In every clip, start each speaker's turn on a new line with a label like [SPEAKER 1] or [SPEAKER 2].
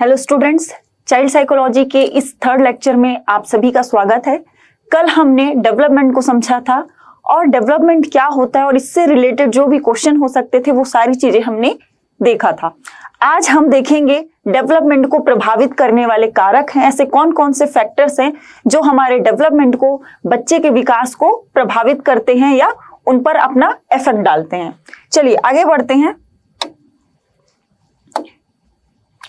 [SPEAKER 1] Hello students child psychology के इस third lecture में आप सभी का स्वागत है। कल हमने डेवलपमेंट को समझा था और डेवलपमेंट क्या होता है और इससे रिलेटेड जो भी क्वेश्चन हो सकते थे, वो सारी चीज़ें हमने देखा था। आज हम देखेंगे डेवलपमेंट को प्रभावित करने वाले कारक हैं। ऐसे कौन कौन से फैक्टर्स हैं जो हमारे डेवलपमेंट को, बच्चे के विकास को प्रभावित करते हैं या उन पर अपना इफ़ेक्ट डालते हैं। चलिए, आगे बढ़ते हैं।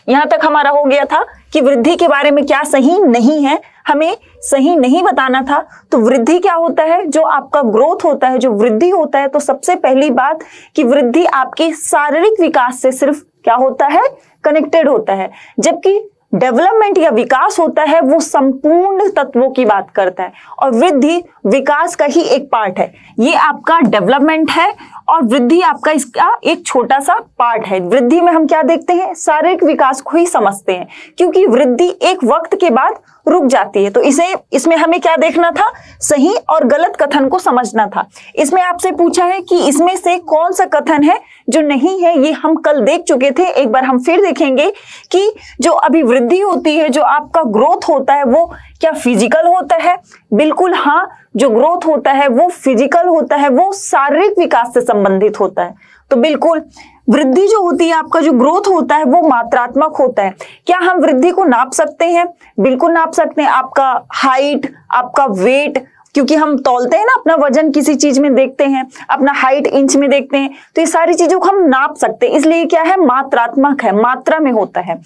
[SPEAKER 1] यहाँ तक हमारा हो गया था कि वृद्धि के बारे में क्या सही नहीं है, हमें सही नहीं बताना था। तो वृद्धि क्या होता है? जो आपका ग्रोथ होता है, जो वृद्धि होता है तो सबसे पहली बात कि वृद्धि आपके शारीरिक विकास से सिर्फ़ क्या होता है? कनेक्टेड होता है। जबकि डेवलपमेंट या विकास होता है, वो संपूर्ण तत्वों की बात करता है। और वृद्धि विकास का ही एक पार्ट है। ये आपका डेवलपमेंट है और वृद्धि आपका इसका एक छोटा सा पार्ट है। वृद्धि में हम क्या देखते हैं? शारीरिक विकास को ही समझते हैं, क्योंकि वृद्धि एक वक्त के बाद रुक जाती है। तो इसे, इसमें हमें क्या देखना था? सही और गलत कथन को समझना था। इसमें आपसे पूछा है कि इसमें से कौन सा कथन है जो नहीं है, ये हम कल देख चुके थे। एक बार हम फिर देखेंगे कि जो अभी वृद्धि होती है, जो आपका ग्रोथ होता है, वो क्या फ़िज़िकल होता है? बिल्कुल हाँ जो ग्रोथ होता है, वो फ़िज़िकल होता है, वो शारीरिक विकास से संबंधित होता है। तो बिल्कुल, वृद्धि जो होती है, आपका जो ग्रोथ होता है, वो मात्रात्मक होता है। क्या हम वृद्धि को नाप सकते हैं? बिल्कुल नाप सकते हैं। आपका हाइट आपका वेट क्योंकि हम तोलते हैं ना, अपना वज़न किसी चीज़ में देखते हैं, अपना हाइट इंच में देखते हैं तो ये सारी चीज़ों को हम नाप सकते हैं। इसलिए क्या है? मात्रात्मक है, मात्रा में होता है।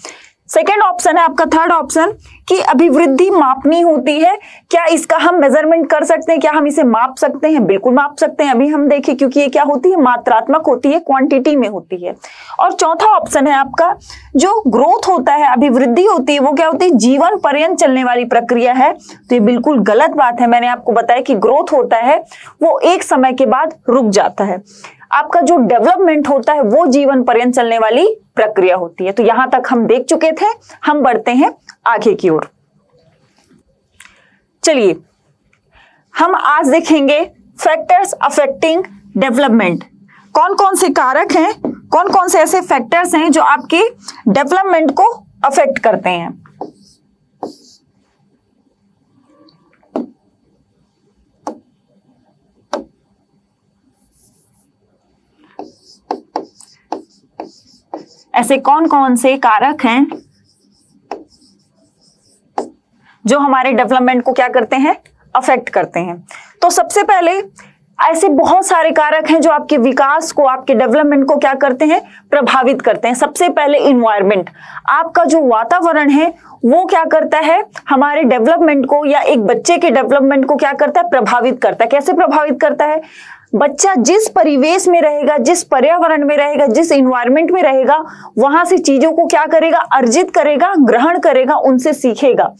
[SPEAKER 1] सेकेंड ऑप्शन है आपका थर्ड ऑप्शन कि अभिवृद्धि मापनी होती है। क्या इसका हम मेज़रमेंट कर सकते हैं? क्या हम इसे माप सकते हैं? बिल्कुल माप सकते हैं। अभी हम देखें क्योंकि ये क्या होती है? मात्रात्मक होती है क्वांटिटी में होती है। और चौथा ऑप्शन है आपका, जो ग्रोथ होता है, अभिवृद्धि होती है, वो क्या होती है? जीवन पर्यंत चलने वाली प्रक्रिया है। तो ये बिल्कुल गलत बात है। मैंने आपको बताया कि ग्रोथ होता है, वो एक समय के बाद रुक जाता है। आपका जो डेवलपमेंट होता है, वो जीवन पर्यंत चलने वाली प्रक्रिया होती है। तो यहाँ तक हम देख चुके थे। हम बढ़ते हैं आगे की ओर। चलिए, हम आज देखेंगे फैक्टर्स अफेक्टिंग डेवलपमेंट कौन कौन से कारक हैं कौन कौन से ऐसे फैक्टर्स हैं जो आपके डेवलपमेंट को अफेक्ट करते हैं? ऐसे कौन कौन से कारक हैं जो हमारे डेवलपमेंट को क्या करते हैं? अफेक्ट करते हैं। तो सबसे पहले ऐसे बहुत सारे कारक हैं जो आपके विकास को, आपके डेवलपमेंट को क्या करते हैं? प्रभावित करते हैं। सबसे पहले इन्वायरमेंट आपका जो वातावरण है, वो क्या करता है? हमारे डेवलपमेंट को या एक बच्चे के डेवलपमेंट को क्या करता है? प्रभावित करता है। कैसे प्रभावित करता है? बच्चा जिस परिवेश में रहेगा, जिस पर्यावरण में रहेगा, जिस इन्वायरमेंट में रहेगा, वहाँ से चीज़ों को क्या करेगा? अर्जित करेगा, ग्रहण करेगा, उनसे सीखेगा।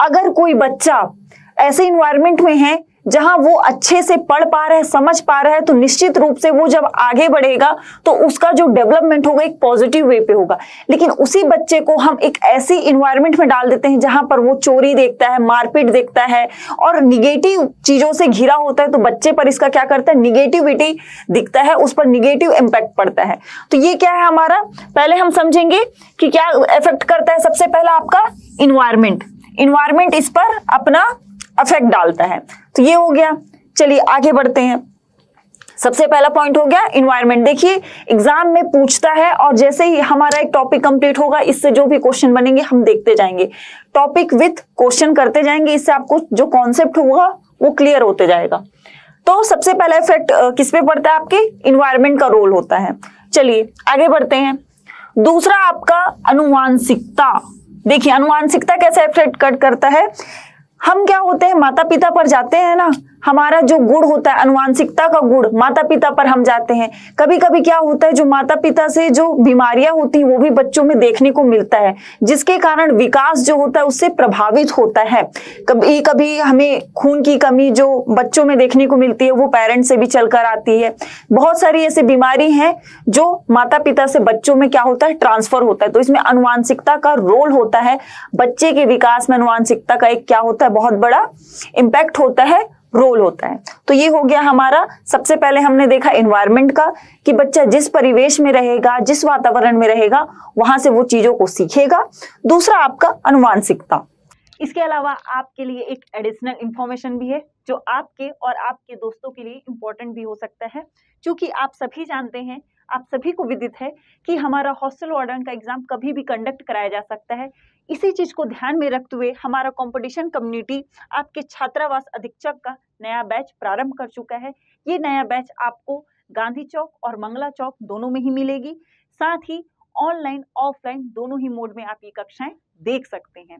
[SPEAKER 1] अगर कोई बच्चा ऐसे इन्वायरमेंट में है जहाँ वो अच्छे से पढ़ पा रहा है समझ पा रहा है तो निश्चित रूप से वो जब आगे बढ़ेगा तो उसका जो डेवलपमेंट होगा एक पॉजिटिव वे पे होगा। लेकिन उसी बच्चे को हम एक ऐसी इन्वायरमेंट में डाल देते हैं जहाँ पर वो चोरी देखता है, मारपीट देखता है और निगेटिव चीज़ों से घिरा होता है तो बच्चे पर इसका क्या करता है? निगेटिविटी दिखता है, उस पर निगेटिव इम्पैक्ट पड़ता है। तो ये क्या है हमारा? पहले हम समझेंगे कि क्या इफ़ेक्ट करता है सबसे पहला आपका इन्वायरमेंट इन्वायरमेंट इस पर अपना अफेक्ट डालता है। तो ये हो गया। चलिए आगे बढ़ते हैं। सबसे पहला पॉइंट हो गया इन्वायरमेंट देखिए एग्ज़ाम में पूछता है और जैसे ही हमारा एक टॉपिक कंप्लीट होगा, इससे जो भी क्वेश्चन बनेंगे, हम देखते जाएँगे। टॉपिक विथ क्वेश्चन करते जाएँगे, इससे आपको जो कॉन्सेप्ट होगा, वो क्लियर होते जाएगा। तो सबसे पहला इफ़ेक्ट किस पे पड़ता है आपके? इन्वायरमेंट का रोल होता है। चलिए, आगे बढ़ते हैं। दूसरा आपका अनुवांशिकता देखिए अनुवांशिकता कैसे इफ़ेक्ट कट करता है? हम क्या होते हैं? माता पिता पर जाते हैं ना? हमारा जो गुण होता है, अनुवांशिकता का गुण माता पिता पर हम जाते हैं। कभी कभी क्या होता है, जो माता पिता से जो बीमारियाँ होती हैं, वो भी बच्चों में देखने को मिलता है, जिसके कारण विकास जो होता है, उससे प्रभावित होता है। कभी कभी हमें खून की कमी जो बच्चों में देखने को मिलती है, वो पेरेंट्स से भी चलकर आती है। बहुत सारी ऐसी बीमारी है, जो माता पिता से बच्चों में क्या होता है ट्रांसफ़र होता है। तो इसमें अनुवांशिकता का रोल होता है। बच्चे के विकास में अनुवांशिकता का एक क्या होता है, बहुत बड़ा इम्पैक्ट होता है।
[SPEAKER 2] रोल होता है। तो ये हो गया हमारा, सबसे पहले हमने देखा एनवायरमेंट का, कि बच्चा जिस परिवेश में रहेगा, जिस वातावरण में रहेगा, वहाँ से वो चीज़ों को सीखेगा। दूसरा आपका अनुवांशिकता। इसके अलावा आपके लिए एक एडिशनल इंफॉर्मेशन भी है, जो आपके और आपके दोस्तों के लिए इम्पोर्टेंट भी हो सकता है। क्योंकि आप सभी जानते हैं, आप सभी को विदित है, कि हमारा हॉस्टल वार्डन का एग्ज़ाम कभी भी कंडक्ट कराया जा सकता है। इसी चीज़ को ध्यान में रखते हुए हमारा कंपटीशन कम्युनिटी आपके छात्रावास अधीक्षक का नया बैच प्रारंभ कर चुका है। ये नया बैच आपको गांधी चौक और मंगला चौक दोनों में ही मिलेगी। साथ ही ऑनलाइन ऑफलाइन दोनों ही मोड में आप ये कक्षाएँ देख सकते हैं।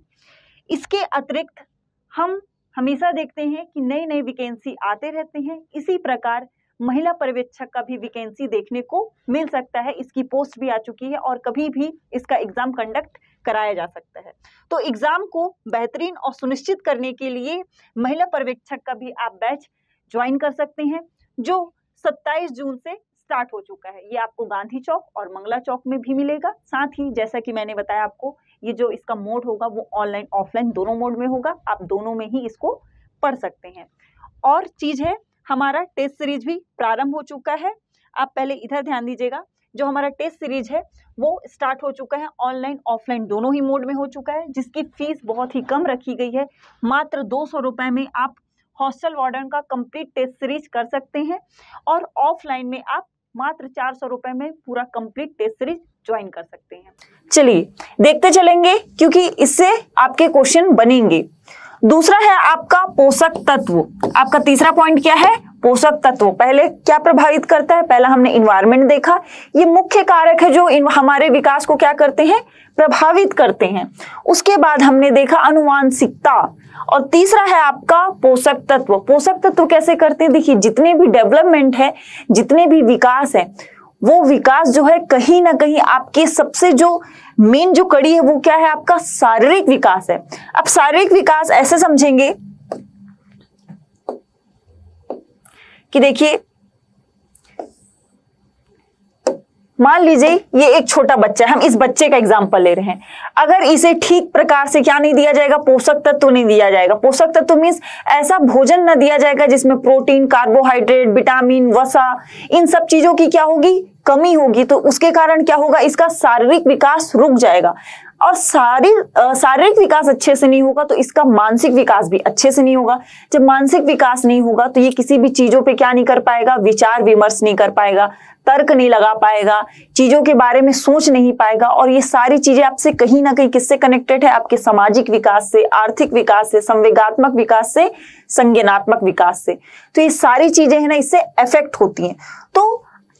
[SPEAKER 2] इसके अतिरिक्त हम हमेशा देखते हैं कि नई नई वैकेंसी आते रहते हैं। इसी प्रकार महिला पर्यवेक्षक का भी वैकेंसी देखने को मिल सकता है। इसकी पोस्ट भी आ चुकी है और कभी भी इसका एग्ज़ाम कंडक्ट कराया जा सकता है। तो एग्ज़ाम को बेहतरीन और सुनिश्चित करने के लिए महिला पर्यवेक्षक का भी आप बैच ज्वाइन कर सकते हैं, जो 27 जून से स्टार्ट हो चुका है। ये आपको गांधी चौक और मंगला चौक में भी मिलेगा। साथ ही जैसा कि मैंने बताया आपको, ये जो इसका मोड होगा, वो ऑनलाइन ऑफलाइन दोनों मोड में होगा। आप दोनों में ही इसको पढ़ सकते हैं। और चीज़ है हमारा टेस्ट सीरीज़ भी प्रारंभ हो चुका है। आप पहले इधर ध्यान दीजिएगा, जो हमारा टेस्ट सीरीज़ है, वो स्टार्ट हो चुका है ऑनलाइन, ऑफलाइन दोनों ही मोड में हो चुका है, जिसकी फ़ीस बहुत ही कम रखी गई है। मात्र दो सौ रुपये में आप हॉस्टल वार्डन का कंप्लीट टेस्ट सीरीज़ कर सकते हैं और ऑफलाइन में आप मात्र चार सौ रुपए में पूरा कंप्लीट टेस्ट सीरीज़ ज्वाइन कर सकते हैं।
[SPEAKER 1] चलिए, देखते चलेंगे, क्योंकि इससे आपके क्वेश्चन बनेंगे। दूसरा है आपका पोषक तत्व। आपका तीसरा पॉइंट क्या है? पोषक तत्व। पहले क्या प्रभावित करता है? पहला हमने इन्वायरमेंट देखा। ये मुख्य कारक है जो हमारे विकास को क्या करते हैं? प्रभावित करते हैं। उसके बाद हमने देखा अनुवांशिकता। और तीसरा है आपका पोषक तत्व। पोषक तत्व कैसे करते हैं? देखिए, जितने भी डेवलपमेंट है, जितने भी विकास है, वो विकास जो है कहीं ना कहीं आपके सबसे जो मेन जो कड़ी है, वो क्या है आपका? शारीरिक विकास है। अब शारीरिक विकास ऐसे समझेंगे कि देखिए, मान लीजिए ये एक छोटा बच्चा है, हम इस बच्चे का एग्ज़ाम्पल ले रहे हैं। अगर इसे ठीक प्रकार से क्या नहीं दिया जाएगा? पोषक तत्व तो नहीं दिया जाएगा। पोषक तत्व तो मीन्स ऐसा भोजन न दिया जाएगा जिसमें प्रोटीन कार्बोहाइड्रेट विटामिन वसा, इन सब चीज़ों की क्या होगी? कमी होगी तो उसके कारण क्या होगा? इसका शारीरिक विकास रुक जाएगा। और शारीर शारीरिक विकास अच्छे से नहीं होगा तो इसका मानसिक विकास भी अच्छे से नहीं होगा। जब मानसिक विकास नहीं होगा तो ये किसी भी चीज़ों पे क्या नहीं कर पाएगा? विचार विमर्श नहीं कर पाएगा, तर्क नहीं लगा पाएगा, चीज़ों के बारे में सोच नहीं पाएगा, और ये सारी चीज़ें आपसे कहीं ना कहीं किससे कनेक्टेड है? आपके सामाजिक विकास से, आर्थिक विकास से, संवेगात्मक विकास से, संज्ञानात्मक विकास से। तो ये सारी चीज़ें है ना, इससे इफ़ेक्ट होती हैं। तो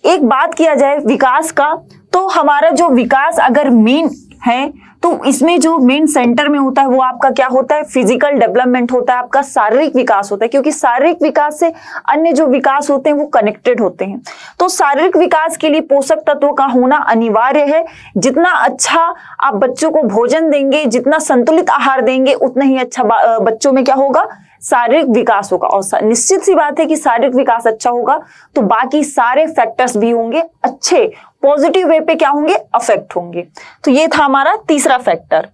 [SPEAKER 1] एक बात किया जाए विकास का तो हमारा जो विकास अगर मेन है तो इसमें जो मेन सेंटर में होता है, वो आपका क्या होता है? फ़िज़िकल डेवलपमेंट होता है, आपका शारीरिक विकास होता है, क्योंकि शारीरिक विकास से अन्य जो विकास होते हैं, वो कनेक्टेड होते हैं। तो शारीरिक विकास के लिए पोषक तत्वों का होना अनिवार्य है। जितना अच्छा आप बच्चों को भोजन देंगे, जितना संतुलित आहार देंगे, उतना ही अच्छा बच्चों में क्या होगा? शारीरिक विकास होगा। और निश्चित सी बात है कि शारीरिक विकास अच्छा होगा तो बाकी सारे फैक्टर्स भी होंगे अच्छे। पॉजिटिव वे पे क्या होंगे? अफेक्ट होंगे। तो ये था हमारा तीसरा फैक्टर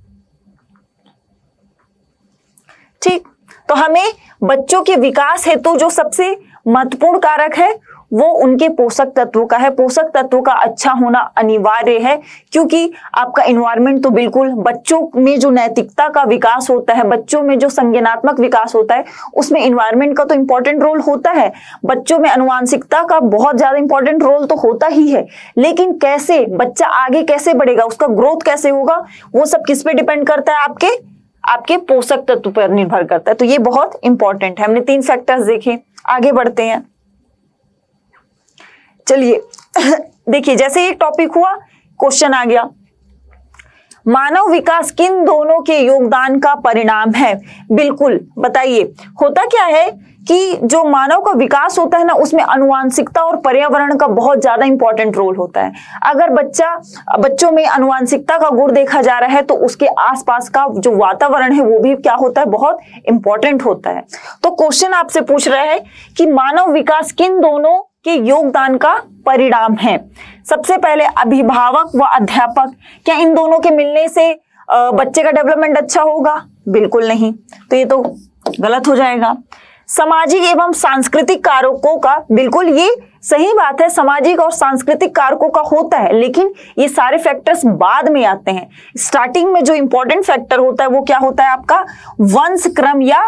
[SPEAKER 1] ठीक? तो हमें बच्चों के विकास हेतु तो जो सबसे महत्वपूर्ण कारक है वो उनके पोषक तत्वों का है। पोषक तत्वों का अच्छा होना अनिवार्य है, क्योंकि आपका इन्वायरमेंट तो बिल्कुल बच्चों में जो नैतिकता का विकास होता है, बच्चों में जो संज्ञानात्मक विकास होता है, उसमें इन्वायरमेंट का तो इंपॉर्टेंट रोल होता है। बच्चों में अनुवांशिकता का बहुत ज़्यादा इंपॉर्टेंट रोल तो होता ही है। लेकिन कैसे, बच्चा आगे कैसे बढ़ेगा, उसका ग्रोथ कैसे होगा, वो सब किस पे डिपेंड करता है आपके? आपके पोषक तत्व पर निर्भर करता है। तो ये बहुत इंपॉर्टेंट है। हमने तीन फैक्टर्स देखे, आगे बढ़ते हैं। चलिए। देखिए, जैसे एक टॉपिक हुआ क्वेश्चन आ गया। मानव विकास किन दोनों के योगदान का परिणाम है? बिल्कुल, बताइए। होता क्या है कि जो मानव का विकास होता है ना, उसमें अनुवांशिकता और पर्यावरण का बहुत ज़्यादा इंपॉर्टेंट रोल होता है। अगर बच्चा, बच्चों में अनुवांशिकता का गुण देखा जा रहा है तो उसके आसपास का जो वातावरण है, वो भी क्या होता है? बहुत इंपॉर्टेंट होता है। तो क्वेश्चन आपसे पूछ रहा है कि मानव विकास किन दोनों के योगदान का परिणाम है। सबसे पहले अभिभावक व अध्यापक, क्या इन दोनों के मिलने से बच्चे का डेवलपमेंट अच्छा होगा? बिल्कुल नहीं। तो ये तो गलत हो जाएगा। सामाजिक एवं सांस्कृतिक कारकों का, बिल्कुल ये सही बात है, सामाजिक और सांस्कृतिक कारकों का होता है, लेकिन ये सारे फैक्टर्स बाद में आते हैं। स्टार्टिंग में जो इंपॉर्टेंट फैक्टर होता है, वो क्या होता है आपका? वंश क्रम या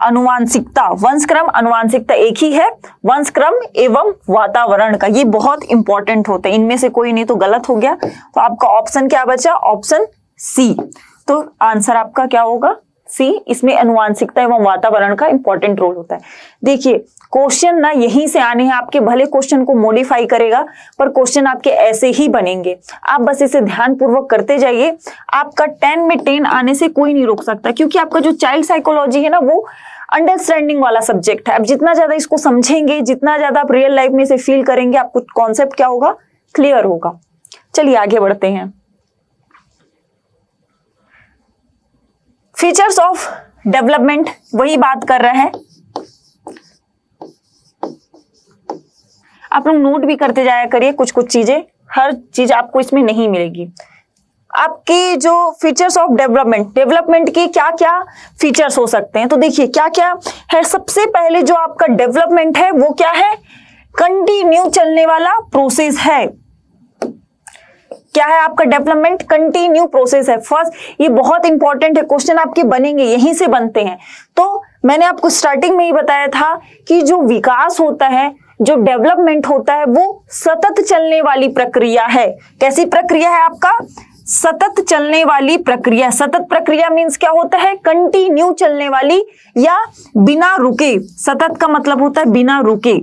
[SPEAKER 1] अनुवांशिकता वंश क्रम अनुवांशिकता एक ही है वंश क्रम एवं वातावरण का, ये बहुत इंपॉर्टेंट होता है। इनमें से कोई नहीं तो गलत हो गया। तो आपका ऑप्शन क्या बचा? ऑप्शन सी तो आंसर आपका क्या होगा? सी इसमें अनुवांशिकता एवं वातावरण का इंपॉर्टेंट रोल होता है। देखिए क्वेश्चन ना यहीं से आने हैं आपके, भले क्वेश्चन को मॉडिफाई करेगा, पर क्वेश्चन आपके ऐसे ही बनेंगे। आप बस इसे ध्यान पूर्वक करते जाइए। आपका टेन में टेन आने से कोई नहीं रोक सकता, क्योंकि आपका जो चाइल्ड साइकोलॉजी है ना, वो अंडरस्टैंडिंग वाला सब्जेक्ट है। अब जितना ज़्यादा इसको समझेंगे, जितना ज़्यादा आप रियल लाइफ में इसे फील करेंगे, आपको कॉन्सेप्ट क्या होगा? क्लियर होगा। चलिए आगे बढ़ते हैं। फीचर्स ऑफ़ डेवलपमेंट वही बात कर रहे हैं। आप लोग नोट भी करते जाया करिए कुछ कुछ चीज़ें। हर चीज़ आपको इसमें नहीं मिलेगी। आपके जो फीचर्स ऑफ़ डेवलपमेंट डेवलपमेंट के क्या क्या फीचर्स हो सकते हैं? तो देखिए क्या क्या है? सबसे पहले जो आपका डेवलपमेंट है, वो क्या है? कंटिन्यू चलने वाला प्रोसेस है। क्या है आपका डेवलपमेंट कंटिन्यू प्रोसेस है। फ़र्स्ट ये बहुत इंपॉर्टेंट है। क्वेश्चन आपके बनेंगे, यहीं से बनते हैं। तो मैंने आपको स्टार्टिंग में ही बताया था कि जो विकास होता है, जो डेवलपमेंट होता है, वो सतत चलने वाली प्रक्रिया है। कैसी प्रक्रिया है आपका? सतत चलने वाली प्रक्रिया। सतत प्रक्रिया मीन्स क्या होता है? कंटिन्यू चलने वाली या बिना रुके। सतत का मतलब होता है बिना रुके।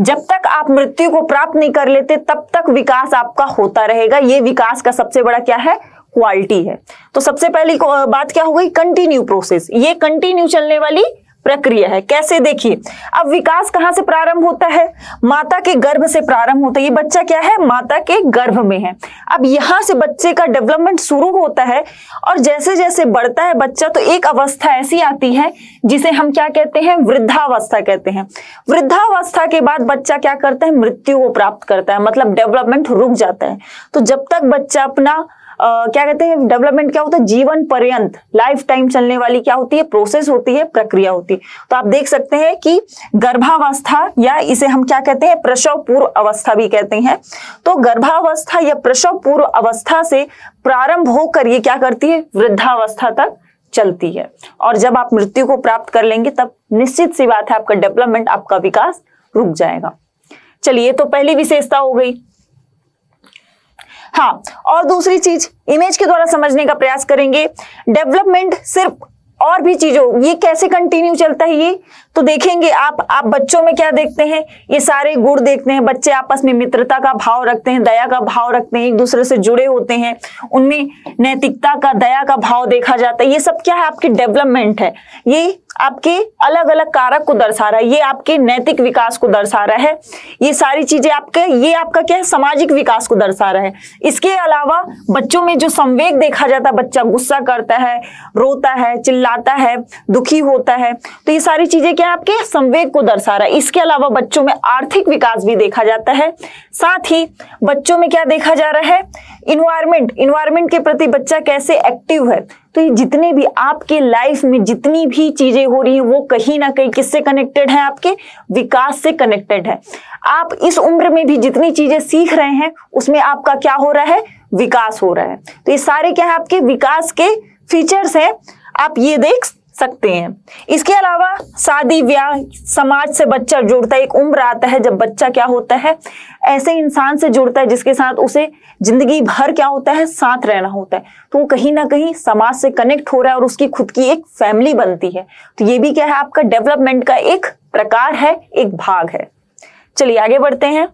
[SPEAKER 1] जब तक आप मृत्यु को प्राप्त नहीं कर लेते, तब तक विकास आपका होता रहेगा। ये विकास का सबसे बड़ा क्या है? क्वालिटी है। तो सबसे पहली बात क्या हो गई? कंटिन्यू प्रोसेस ये कंटिन्यू चलने वाली प्रक्रिया है। कैसे देखिए, अब विकास कहाँ से प्रारंभ होता है? माता के गर्भ से प्रारंभ होता है। ये बच्चा क्या है? माता के गर्भ में है। अब यहाँ से बच्चे का डेवलपमेंट शुरू होता है और जैसे जैसे बढ़ता है बच्चा तो एक अवस्था ऐसी आती है जिसे हम क्या कहते हैं? वृद्धावस्था कहते हैं। वृद्धावस्था के बाद बच्चा क्या करता है? मृत्यु को प्राप्त करता है। मतलब डेवलपमेंट रुक जाता है। तो जब तक बच्चा अपना क्या कहते हैं डेवलपमेंट क्या होता है? जीवन पर्यंत लाइफ टाइम चलने वाली क्या होती है? प्रोसेस होती है, प्रक्रिया होती है। तो आप देख सकते हैं कि गर्भावस्था या इसे हम क्या कहते हैं प्रसव पूर्व अवस्था भी कहते हैं। तो गर्भावस्था या प्रसव पूर्व अवस्था से प्रारंभ होकर ये क्या करती है? वृद्धावस्था तक चलती है। और जब आप मृत्यु को प्राप्त कर लेंगे, तब निश्चित सी बात है, आपका डेवलपमेंट आपका विकास रुक जाएगा। चलिए तो पहली विशेषता हो गई। हाँ और दूसरी चीज़ इमेज के द्वारा समझने का प्रयास करेंगे। डेवलपमेंट सिर्फ़ और भी चीज़ों, ये कैसे कंटिन्यू चलता है ये? तो देखेंगे आप आप बच्चों में क्या देखते हैं? ये सारे गुण देखते हैं, बच्चे आपस में मित्रता का भाव रखते हैं, दया का भाव रखते हैं, एक दूसरे से जुड़े होते हैं। उनमें नैतिकता का, दया का भाव देखा जाता है। ये सब क्या है? आपकी डेवलपमेंट है। ये आपके अलग अलग कारक को दर्शा रहा है, ये आपके नैतिक विकास को दर्शा रहा है, ये सारी चीज़ें आपके, ये आपका क्या है, सामाजिक विकास को दर्शा रहा है। इसके अलावा बच्चों में जो संवेग देखा जाता है, बच्चा गुस्सा करता है, रोता है, चिल्लाता है, दुखी होता है तो ये सारी चीज़ें क्या आपके संवेग को दर्शा रहा है। इसके अलावा बच्चों में आर्थिक विकास भी देखा जाता है, साथ ही बच्चों में क्या देखा जा रहा है इन्वायरमेंट इन्वायरमेंट के प्रति बच्चा कैसे एक्टिव है? तो ये जितने भी आपके लाइफ में जितनी भी चीज़ें हो रही हैं, वो कहीं ना कहीं किससे कनेक्टेड है आपके? विकास से कनेक्टेड है। आप इस उम्र में भी जितनी चीज़ें सीख रहे हैं, उसमें आपका क्या हो रहा है? विकास हो रहा है। तो ये सारे क्या है आपके? विकास के फीचर्स हैं। आप ये देख सकते हैं। इसके अलावा शादी, ब्याह, समाज से बच्चा जुड़ता है, एक उम्र आता है जब बच्चा क्या होता है? ऐसे इंसान से जुड़ता है जिसके साथ उसे ज़िंदगी भर क्या होता है? साथ रहना होता है। तो वो कहीं ना कहीं समाज से कनेक्ट हो रहा है और उसकी खुद की एक फैमिली बनती है। तो ये भी क्या है? आपका डेवलपमेंट का एक प्रकार है, एक भाग है। चलिए आगे बढ़ते हैं।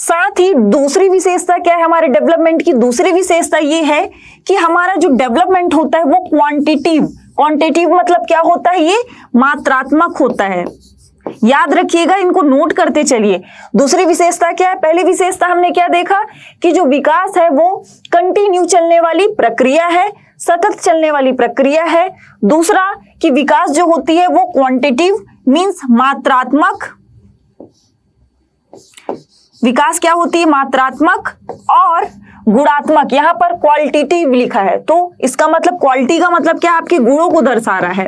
[SPEAKER 1] साथ ही दूसरी विशेषता क्या है हमारे डेवलपमेंट की? दूसरी विशेषता ये है कि हमारा जो डेवलपमेंट होता है वो क्वांटिटिव क्वांटिटिव मतलब क्या होता है? ये मात्रात्मक होता है। याद रखिएगा, इनको नोट करते चलिए। दूसरी विशेषता क्या है? पहली विशेषता हमने क्या देखा? कि जो विकास है वो कंटिन्यू चलने वाली प्रक्रिया है, सतत चलने वाली प्रक्रिया है। दूसरा कि विकास जो होती है वो क्वांटिटिव मींस मात्रात्मक विकास क्या होती है? मात्रात्मक और गुणात्मक। यहाँ पर क्वालिटेटिव लिखा है। तो इसका मतलब क्वालिटी का मतलब क्या? आपके गुणों को दर्शा रहा है।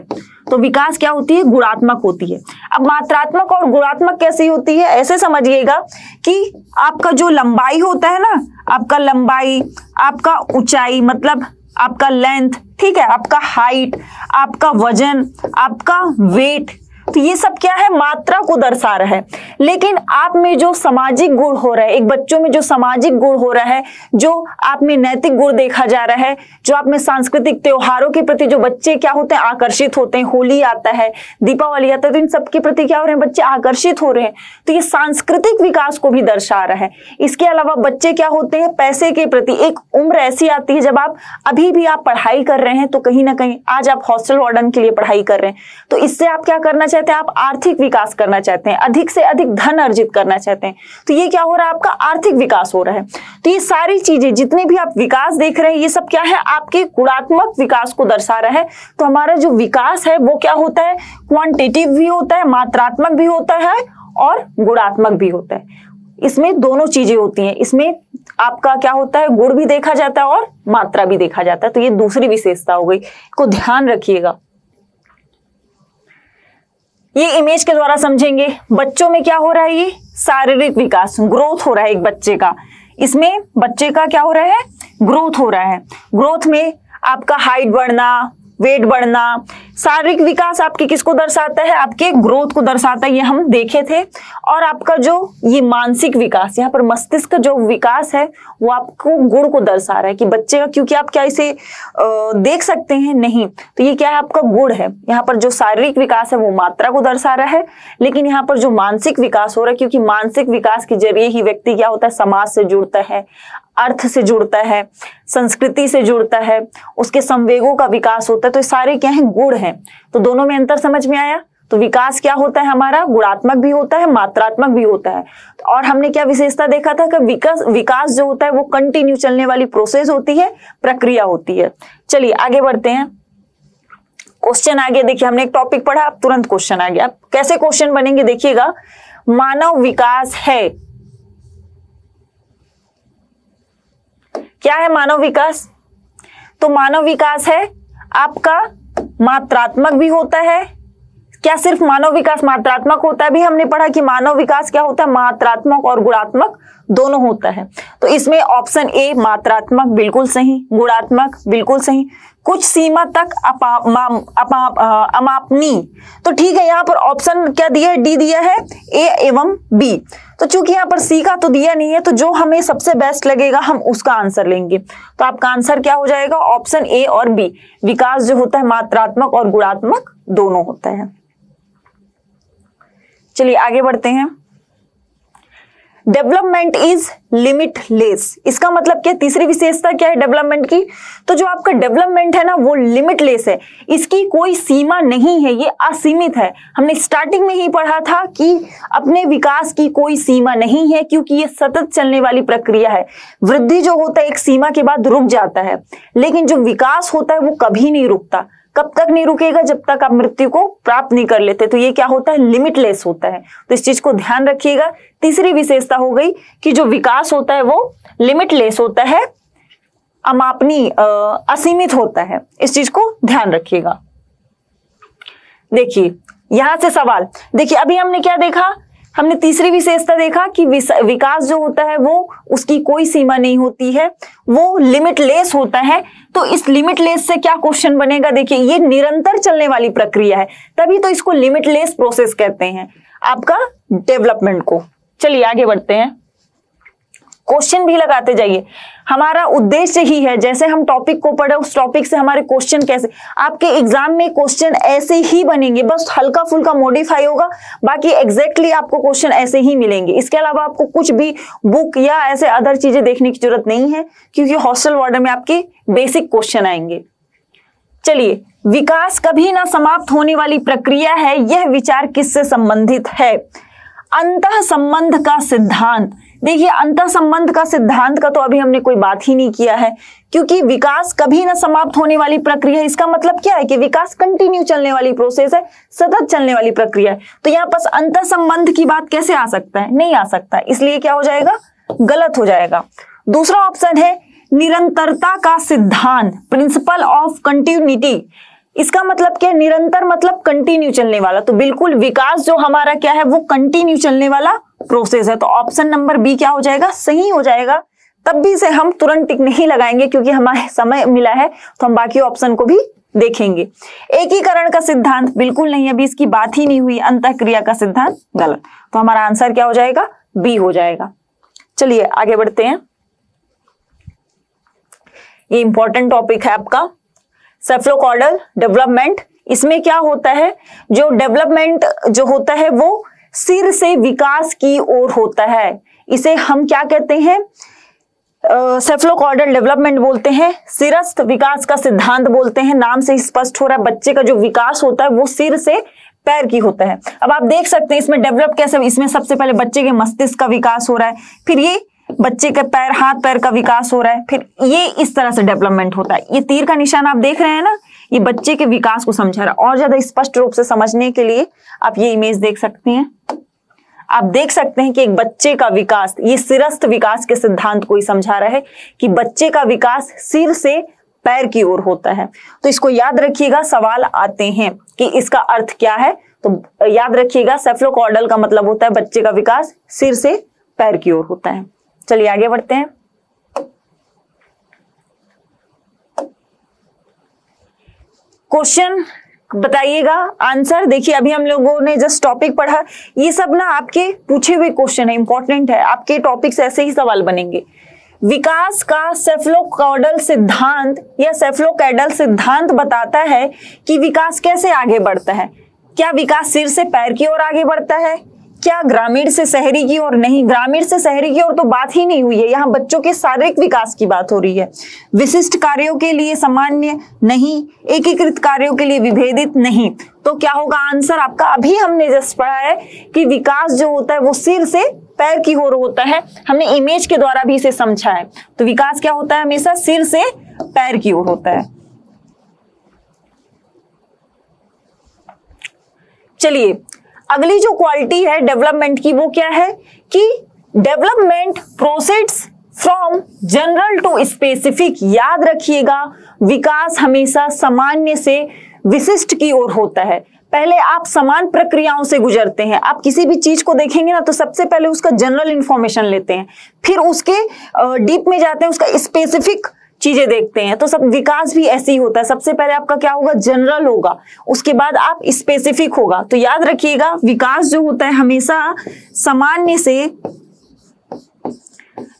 [SPEAKER 1] तो विकास क्या होती है? गुणात्मक होती है। अब मात्रात्मक और गुणात्मक कैसी होती है? ऐसे समझिएगा कि आपका जो लंबाई होता है ना, आपका लंबाई, आपका ऊंचाई मतलब आपका लेंथ ठीक है? आपका हाइट आपका वज़न, आपका वेट तो ये सब क्या है? मात्रा को दर्शा रहा है। लेकिन आप में जो सामाजिक गुण हो रहा है, एक बच्चों में जो सामाजिक गुण हो रहा है, जो आप में नैतिक गुण देखा जा रहा है, जो आप में सांस्कृतिक त्योहारों के प्रति जो बच्चे क्या होते हैं? आकर्षित होते हैं। होली आता है, दीपावली आता है तो इन सबके प्रति क्या हो रहे हैं? बच्चे आकर्षित हो रहे हैं। तो ये सांस्कृतिक विकास को भी दर्शा रहा है। इसके अलावा बच्चे क्या होते हैं? पैसे के प्रति एक उम्र ऐसी आती है, जब आप अभी भी आप पढ़ाई कर रहे हैं तो कहीं ना कहीं आज आप हॉस्टल वार्डन के लिए पढ़ाई कर रहे हैं। तो इससे आप क्या करना चाहते हैं, आप आर्थिक विकास करना चाहते हैं, अधिक से अधिक धन अर्जित करना चाहते हैं तो ये क्या हो रहा है? आपका आर्थिक विकास हो रहा है। तो ये सारी चीज़ें, जितने भी आप विकास देख रहे हैं, ये सब क्या है? आपके गुणात्मक विकास को दर्शा रहा है। तो हमारा जो विकास है, वो क्या होता है? क्वांटिटिव भी होता है, मात्रात्मक भी होता है और गुणात्मक भी होता है। इसमें दोनों चीज़ें होती हैं। इसमें आपका क्या होता है? गुण भी देखा जाता है और मात्रा भी देखा जाता है। तो ये दूसरी विशेषता हो गई। को ध्यान रखिएगा। ये इमेज के द्वारा समझेंगे, बच्चों में क्या हो रहा है ये? शारीरिक विकास ग्रोथ हो रहा है एक बच्चे का। इसमें बच्चे का क्या हो रहा है? ग्रोथ हो रहा है। ग्रोथ में आपका हाइट बढ़ना वेट बढ़ना शारीरिक विकास आपके किसको दर्शाता है? आपके ग्रोथ को दर्शाता है, ये हम देखे थे। और आपका जो ये मानसिक विकास, यहाँ पर मस्तिष्क का जो विकास है, वो आपको गुण को दर्शा रहा है कि बच्चे का, क्योंकि आप क्या इसे देख सकते हैं? नहीं। तो ये क्या है आपका गुण है? यहाँ पर जो शारीरिक विकास है, वो मात्रा को दर्शा रहा है, लेकिन यहाँ पर जो मानसिक विकास हो रहा है, क्योंकि मानसिक विकास के ज़रिए ही व्यक्ति क्या होता है? समाज से जुड़ता है, अर्थ से जुड़ता है, संस्कृति से जुड़ता है, उसके संवेगों का विकास होता है। तो ये सारे क्या है? गुण हैं। तो दोनों में अंतर समझ में आया? तो विकास क्या होता है हमारा? गुणात्मक भी होता है, मात्रात्मक भी होता है। और हमने क्या विशेषता देखा था कि विकास विकास जो होता है वो कंटिन्यू चलने वाली प्रोसेस होती है, प्रक्रिया होती है। चलिए, आगे बढ़ते हैं। क्वेश्चन आगे, देखिए, हमने एक टॉपिक पढ़ा, अब तुरंत क्वेश्चन आ गया। कैसे क्वेश्चन बनेंगे, देखिएगा। मानव विकास है। क्या है मानव विकास? तो मानव विकास है आपका मात्रात्मक भी होता है? क्या सिर्फ़ मानव विकास मात्रात्मक होता है? भी हमने पढ़ा कि मानव विकास क्या होता है? मात्रात्मक और गुणात्मक दोनों होता है। तो इसमें ऑप्शन ए मात्रात्मक, बिल्कुल सही। गुणात्मक, बिल्कुल सही। कुछ सीमा तक अमापनी तो ठीक है, यहाँ पर ऑप्शन क्या दिया है? डी दिया है ए एवं बी तो चूँकि यहाँ पर सी का तो दिया नहीं है तो जो हमें सबसे बेस्ट लगेगा, हम उसका आंसर लेंगे। तो आपका आंसर क्या हो जाएगा? ऑप्शन ए और बी विकास जो होता है, मात्रात्मक और गुणात्मक दोनों होता है। चलिए, आगे बढ़ते हैं। डेवलपमेंट इज़ लिमिटलेस इसका मतलब क्या तीसरी विशेषता क्या है डेवलपमेंट की? तो जो आपका डेवलपमेंट है ना, वो लिमिटलेस है। इसकी कोई सीमा नहीं है, ये असीमित है। हमने स्टार्टिंग में ही पढ़ा था कि अपने विकास की कोई सीमा नहीं है, क्योंकि ये सतत चलने वाली प्रक्रिया है। वृद्धि जो होता है, एक सीमा के बाद रुक जाता है। लेकिन जो विकास होता है, वो कभी नहीं रुकता। कब तक नहीं रुकेगा जब तक आप मृत्यु को प्राप्त नहीं कर लेते? तो ये क्या होता है? लिमिटलेस होता है। तो इस चीज़ को ध्यान रखिएगा। तीसरी विशेषता हो गई कि जो विकास होता है वो लिमिटलेस होता है। अमापनी असीमित होता है। इस चीज़ को ध्यान रखिएगा। देखिए, यहाँ से सवाल। देखिए, अभी हमने क्या देखा? हमने तीसरी विशेषता देखा कि विकास जो होता है वो उसकी कोई सीमा नहीं होती है। वो लिमिटलेस होता है। तो इस लिमिटलेस से क्या क्वेश्चन बनेगा? देखिए, ये निरंतर चलने वाली प्रक्रिया है, तभी तो इसको लिमिटलेस प्रोसेस कहते हैं, आपका डेवलपमेंट को। चलिए, आगे बढ़ते हैं। क्वेश्चन भी लगाते जाइए। हमारा उद्देश्य ही है, जैसे हम टॉपिक को पढ़े, उस टॉपिक से हमारे क्वेश्चन कैसे, आपके एग्ज़ाम में क्वेश्चन ऐसे ही बनेंगे, बस हल्का फुल्का मॉडिफाई होगा, बाकी एग्जैक्टली आपको क्वेश्चन ऐसे ही मिलेंगे। इसके अलावा आपको कुछ भी बुक या ऐसे अदर चीज़ें देखने की ज़रूरत नहीं है, क्योंकि हॉस्टल वार्डन में आपके बेसिक क्वेश्चन आएँगे। चलिए, विकास कभी ना समाप्त होने वाली प्रक्रिया है, यह विचार किससे संबंधित है? अंत संबंध का सिद्धांत। देखिए अंत संबंध का सिद्धांत का तो अभी हमने कोई बात ही नहीं किया है, क्योंकि विकास कभी ना समाप्त होने वाली प्रक्रिया इसका मतलब क्या है कि विकास कंटिन्यू चलने वाली प्रोसेस है, सतत चलने वाली प्रक्रिया है। तो यहाँ पर अंत संबंध की बात कैसे आ सकता है? नहीं आ सकता। इसलिए क्या हो जाएगा? गलत हो जाएगा। दूसरा ऑप्शन है निरंतरता का सिद्धांत प्रिंसिपल ऑफ़ कंटिन्यूटी इसका मतलब क्या निरंतर मतलब कंटिन्यू चलने वाला। तो बिल्कुल विकास जो हमारा क्या है, वो कंटिन्यू चलने वाला प्रोसेस है। तो ऑप्शन नंबर बी क्या हो जाएगा? सही हो जाएगा। तब भी से हम तुरंत टिक नहीं लगाएँगे क्योंकि हमारे समय मिला है तो हम बाकी ऑप्शन को भी देखेंगे। एकीकरण का सिद्धांत बिल्कुल नहीं, अभी इसकी बात ही नहीं हुई। अंत क्रिया का सिद्धांत गलत। तो हमारा आंसर क्या हो जाएगा? बी हो जाएगा। चलिए, आगे बढ़ते हैं। ये इंपॉर्टेंट टॉपिक है आपका। सेफ्लोकॉर्डल डेवलपमेंट इसमें क्या होता है? जो डेवलपमेंट जो होता है, वो सिर से विकास की ओर होता है। इसे हम क्या कहते हैं? सेफ्लोकॉर्डल डेवलपमेंट बोलते हैं। सिरस्थ विकास का सिद्धांत बोलते हैं। नाम से स्पष्ट हो रहा है, बच्चे का जो विकास होता है, वो सिर से पैर की होता है। अब आप देख सकते हैं, इसमें डेवलप कैसे, इसमें सबसे पहले बच्चे के मस्तिष्क का विकास हो रहा है। फिर ये बच्चे के पैर, हाथ, पैर का विकास हो रहा है, फिर ये इस तरह से डेवलपमेंट होता है। ये तीर का निशान आप देख रहे हैं ना, ये बच्चे के विकास को समझा रहा है। और ज़्यादा स्पष्ट रूप से समझने के लिए आप ये इमेज देख सकते हैं। आप देख सकते हैं कि एक बच्चे का विकास, ये सिरस्थ विकास के सिद्धांत को ही समझा रहा है कि बच्चे का विकास सिर से पैर की ओर होता है। तो इसको याद रखिएगा, सवाल आते हैं कि इसका अर्थ क्या है? तो याद रखिएगा सेफ्लोकॉर्डल का मतलब होता है बच्चे का विकास सिर से पैर की ओर होता है। चलिए आगे बढ़ते हैं। क्वेश्चन बताइएगा। आंसर देखिए, अभी हम लोगों ने जस्ट टॉपिक पढ़ा। ये सब ना आपके पूछे हुए क्वेश्चन है इंपॉर्टेंट है। आपके टॉपिक से ऐसे ही सवाल बनेंगे। विकास का सेफ्लोकॉडल सिद्धांत या सेफ्लोकैडल सिद्धांत बताता है कि विकास कैसे आगे बढ़ता है। क्या विकास सिर से पैर की ओर आगे बढ़ता है? क्या ग्रामीण से शहरी की ओर नहीं? ग्रामीण से शहरी की ओर तो बात ही नहीं हुई है। यहाँ बच्चों के शारीरिक विकास की बात हो रही है। विशिष्ट कार्यों के लिए सामान्य नहीं, एकीकृत कार्यों के लिए विभेदित नहीं। तो क्या होगा आंसर आपका? अभी हमने जस्ट पढ़ा है कि विकास जो होता है वो सिर से पैर की ओर होता है। हमने इमेज के द्वारा भी इसे समझा है। तो विकास क्या होता है हमेशा? सिर से पैर की ओर होता है। चलिए अगली जो क्वालिटी है डेवलपमेंट की वो क्या है? कि development proceeds from general to specific याद रखिएगा, विकास हमेशा सामान्य से विशिष्ट की ओर होता है। पहले आप समान प्रक्रियाओं से गुजरते हैं। आप किसी भी चीज़ को देखेंगे ना तो सबसे पहले उसका जनरल इंफॉर्मेशन लेते हैं। फिर उसके डीप में जाते हैं, उसका स्पेसिफिक चीज़ें देखते हैं। तो सब विकास भी ऐसे ही होता है। सबसे पहले आपका क्या होगा? जनरल होगा। उसके बाद आप स्पेसिफिक होगा। तो याद रखिएगा, विकास जो होता है हमेशा सामान्य से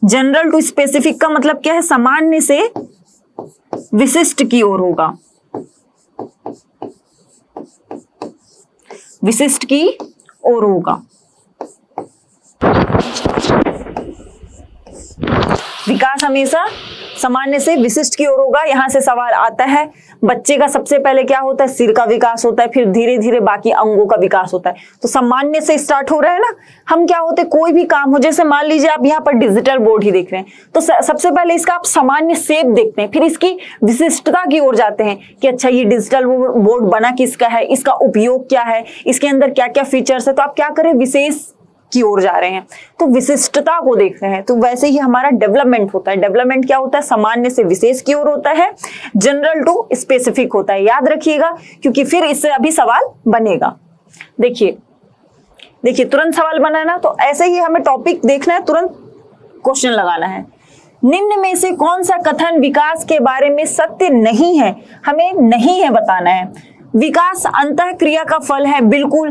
[SPEAKER 1] जनरल टू स्पेसिफिक का मतलब क्या है? सामान्य से विशिष्ट की ओर होगा। विशिष्ट की ओर होगा। विकास हमेशा सामान्य से विशिष्ट की ओर होगा, यहाँ से सवाल आता है, बच्चे का सबसे पहले क्या होता है? सिर का विकास होता है, फिर धीरे धीरे बाकी अंगों का विकास होता है। तो सामान्य से स्टार्ट हो रहा है ना, हम क्या होते, कोई भी काम हो, जैसे मान लीजिए आप यहाँ पर डिजिटल बोर्ड ही देख रहे हैं तो सबसे पहले इसका आप सामान्य सेप देखते हैं, फिर इसकी विशिष्टता की ओर जाते हैं कि अच्छा ये डिजिटल बोर्ड बना किसका है, इसका उपयोग क्या है, इसके अंदर क्या क्या फीचर्स है तो आप क्या करें, विशेष की ओर जा रहे हैं। तो विशिष्टता को देख रहे हैं। तो वैसे ही हमारा डेवलपमेंट होता है। डेवलपमेंट क्या होता है? सामान्य से विशेष की ओर होता है। जनरल टू स्पेसिफिक होता है। याद रखिएगा, क्योंकि फिर इससे अभी सवाल बनेगा। देखिए देखिए, तुरंत सवाल बनाना तो ऐसे ही हमें टॉपिक देखना है, तुरंत क्वेश्चन लगाना है। निम्न में से कौन सा कथन विकास के बारे में सत्य नहीं है? हमें नहीं है बताना है। विकास अंत क्रिया का फल है, बिल्कुल।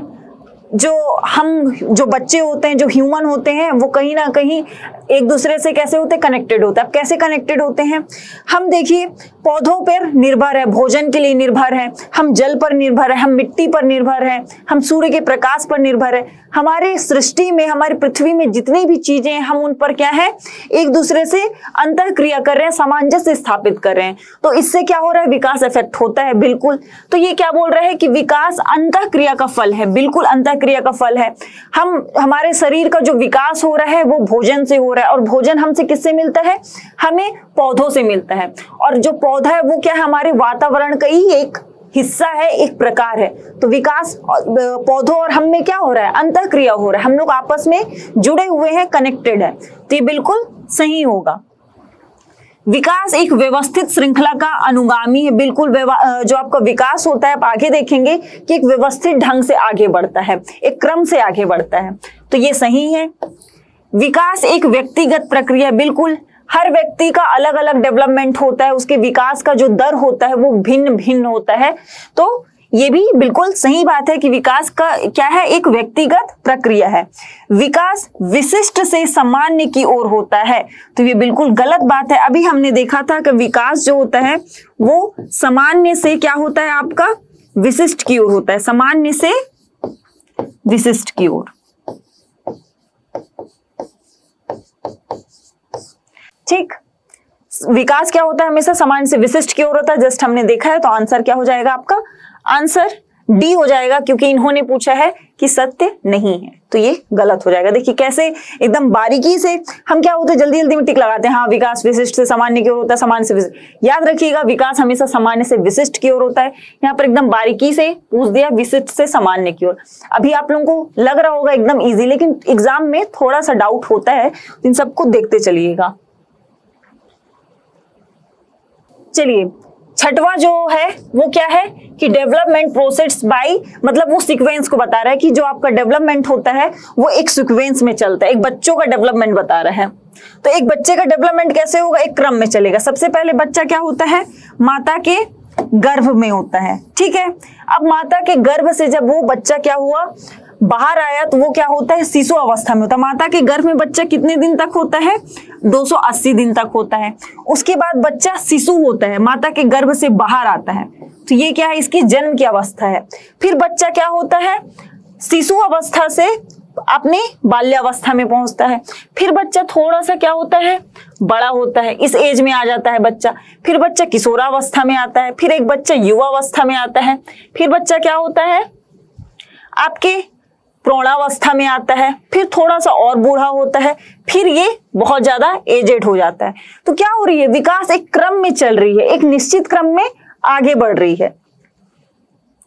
[SPEAKER 1] जो हम, जो बच्चे होते हैं, जो ह्यूमन होते हैं, वो कहीं ना कहीं एक दूसरे से कैसे होते हैं? कनेक्टेड होते हैं। अब कैसे कनेक्टेड होते हैं? हम देखिए, पौधों पर निर्भर है, भोजन के लिए निर्भर है, हम जल पर निर्भर है, हम मिट्टी पर निर्भर है, हम सूर्य के प्रकाश पर निर्भर है। हमारे सृष्टि में, हमारी पृथ्वी में जितनी भी चीज़ें हम उन पर क्या है? एक दूसरे से अंतर क्रिया कर रहे हैं, सामंजस्य स्थापित कर रहे हैं। तो इससे क्या हो रहा है? विकास इफ़ेक्ट होता है, बिल्कुल। तो ये क्या बोल रहे हैं कि विकास अंत क्रिया का फल है, बिल्कुल अंत क्रिया का फल है। हम, हमारे शरीर का जो विकास हो रहा है, वो भोजन से हो रहा है। और भोजन हमसे किससे मिलता है? हमें पौधों से मिलता है। और जो पौधा है, वो क्या है? हमारे वातावरण का ही एक हिस्सा है, एक प्रकार है। तो विकास पौधों और हम में क्या हो रहा है? अंत क्रिया हो रहा है। हम लोग आपस में जुड़े हुए हैं कनेक्टेड है। तो ये बिल्कुल सही होगा। विकास एक व्यवस्थित श्रृंखला का अनुगामी है। बिल्कुल जो आपका विकास होता है, आप आगे देखेंगे कि एक व्यवस्थित ढंग से आगे बढ़ता है, एक क्रम से आगे बढ़ता है। तो ये सही है। विकास एक व्यक्तिगत प्रक्रिया बिल्कुल हर व्यक्ति का अलग अलग डेवलपमेंट होता है, उसके विकास का जो दर होता है, वो भिन्न भिन्न होता है। तो ये भी बिल्कुल सही बात है कि विकास का क्या है? एक व्यक्तिगत प्रक्रिया है। विकास विशिष्ट से सामान्य की ओर होता है। तो ये बिल्कुल गलत बात है। अभी हमने देखा था कि विकास जो होता है, वो सामान्य से क्या होता है आपका? विशिष्ट की ओर होता है। सामान्य से विशिष्ट की ओर। ठीक। विकास क्या होता है हमेशा सामान्य से विशिष्ट की ओर होता है? जस्ट हमने देखा है तो आंसर क्या हो जाएगा आपका? आंसर डी हो जाएगा, क्योंकि इन्होंने पूछा है कि सत्य नहीं है तो ये गलत हो जाएगा। देखिए कैसे एकदम बारीकी से हम क्या होते हैं, जल्दी जल्दी में टिक लगाते हैं। हाँ विकास विशिष्ट से सामान्य की ओर होता है, सामान्य से विशिष्ट। याद रखिएगा, विकास हमेशा सामान्य से विशिष्ट की ओर होता है। यहाँ पर एकदम बारीकी से पूछ दिया, विशिष्ट से सामान्य की ओर। अभी आप लोगों को लग रहा होगा एकदम ईजी लेकिन एग्ज़ाम में थोड़ा सा डाउट होता है इन सबको देखते चलिएगा। चलिए, छठवा जो है, वो क्या है? कि डेवलपमेंट प्रोसेस बाय मतलब वो सीक्वेंस को बता रहा है कि जो आपका डेवलपमेंट होता है, वो एक सीक्वेंस में चलता है। एक बच्चों का डेवलपमेंट बता रहा है। तो एक बच्चे का डेवलपमेंट कैसे होगा? एक क्रम में चलेगा। सबसे पहले बच्चा क्या होता है? माता के गर्भ में होता है। ठीक है? अब माता के गर्भ से जब वो बच्चा क्या हुआ? बाहर आया तो वो क्या होता है? शिशु अवस्था में होता है। माता के गर्भ में बच्चा कितने दिन तक होता है? 280 दिन तक होता है। उसके बाद बच्चा शिशु होता है। माता के गर्भ से बाहर आता है। तो ये क्या है? इसकी जन्म की अवस्था है। फिर बच्चा क्या होता है? शिशु अवस्था से अपने बाल्यावस्था में पहुँचता है। फिर बच्चा थोड़ा सा क्या होता है? बड़ा होता है। इस एज में आ जाता है बच्चा। फिर बच्चा किशोरावस्था में आता है। फिर एक बच्चा युवा अवस्था में आता है। फिर बच्चा क्या होता है? आपके प्रौणावस्था में आता है, फिर थोड़ा सा और बूढ़ा होता है, फिर ये बहुत ज़्यादा एजेड हो जाता है। तो क्या हो रही है? विकास एक क्रम में चल रही है, एक निश्चित क्रम में आगे बढ़ रही है।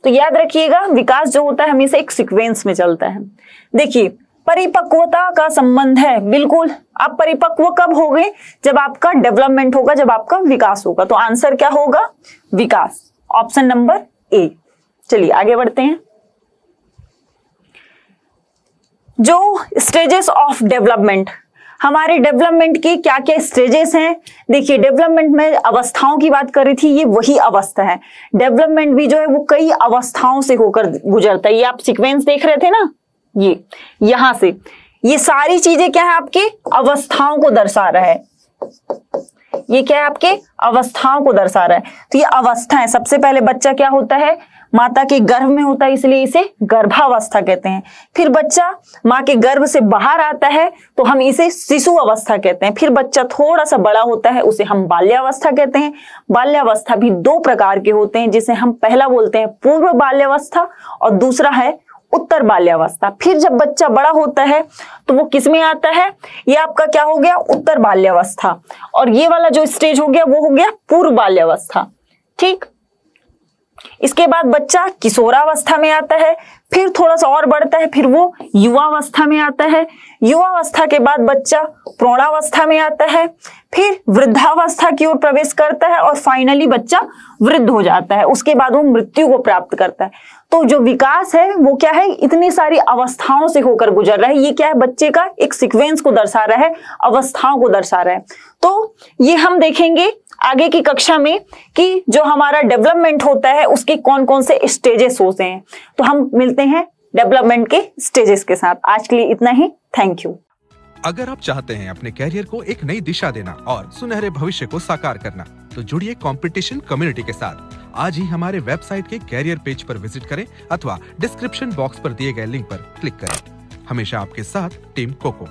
[SPEAKER 1] तो याद रखिएगा, विकास जो होता है, हमेशा एक सीक्वेंस में चलता है। देखिए, परिपक्वता का संबंध है, बिल्कुल। आप परिपक्व कब हो गए जब आपका डेवलपमेंट होगा, जब आपका विकास होगा। तो आंसर क्या होगा? विकास। ऑप्शन नंबर ए चलिए, आगे बढ़ते हैं। जो स्टेजेस ऑफ़ डेवलपमेंट हमारे डेवलपमेंट के क्या क्या स्टेजेस हैं? देखिए डेवलपमेंट में अवस्थाओं की बात कर रही थी, ये वही अवस्था है। डेवलपमेंट भी जो है, वो कई अवस्थाओं से होकर गुजरता है। ये आप सीक्वेंस देख रहे थे ना? ये, यहाँ से। ये सारी चीज़ें क्या है आपके? अवस्थाओं को दर्शा रहा है। ये क्या है आपके? अवस्थाओं को दर्शा रहा है। तो ये अवस्था है सबसे पहले बच्चा क्या होता है? माता के गर्भ में होता है, इसलिए इसे गर्भावस्था कहते हैं। फिर बच्चा माँ के गर्भ से बाहर आता है तो हम इसे शिशु अवस्था कहते हैं। फिर बच्चा थोड़ा सा बड़ा होता है, उसे हम बाल्यावस्था कहते हैं। बाल्यावस्था भी दो प्रकार के होते हैं, जिसे हम पहला बोलते हैं पूर्व बाल्यावस्था और दूसरा है उत्तर बाल्यावस्था। फिर जब बच्चा बड़ा होता है तो वो किसमें आता है? ये आपका क्या हो गया? उत्तर बाल्यावस्था। और ये वाला जो स्टेज हो गया, वो हो गया पूर्व बाल्यावस्था। ठीक? इसके बाद बच्चा किशोरावस्था में आता है, फिर थोड़ा सा और बढ़ता है, फिर वो युवावस्था में आता है। युवावस्था के बाद बच्चा प्रौढ़ावस्था में आता है, फिर वृद्धावस्था की ओर प्रवेश करता है और फाइनली बच्चा वृद्ध हो जाता है। उसके बाद वो मृत्यु को प्राप्त करता है। तो जो विकास है, वो क्या है? इतनी सारी अवस्थाओं से होकर गुजर रहा है। ये क्या है? बच्चे का एक सिक्वेंस को दर्शा रहा है, अवस्थाओं को दर्शा रहा है। तो ये हम देखेंगे आगे की कक्षा में कि जो हमारा डेवलपमेंट होता है, उसके कौन कौन से स्टेजेस होते हैं। तो हम मिलते हैं डेवलपमेंट के स्टेजेस के साथ। आज के लिए इतना ही। थैंक यू
[SPEAKER 3] अगर आप चाहते हैं अपने कैरियर को एक नई दिशा देना और सुनहरे भविष्य को साकार करना तो जुड़िए कंपटीशन कम्युनिटी के साथ। आज ही हमारे वेबसाइट के कैरियर पेज पर विज़िट करें अथवा डिस्क्रिप्शन बॉक्स पर दिए गए लिंक पर क्लिक करें। हमेशा आपके साथ टीम कोको